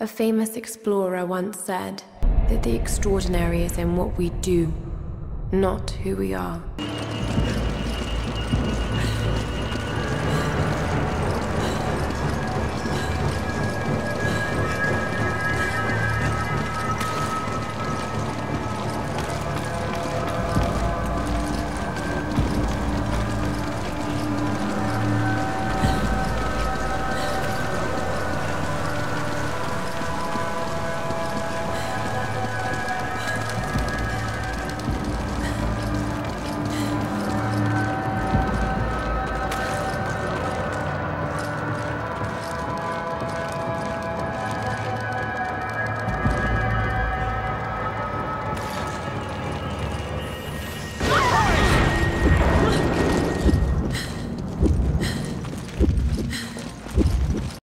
A famous explorer once said that the extraordinary is in what we do, not who we are.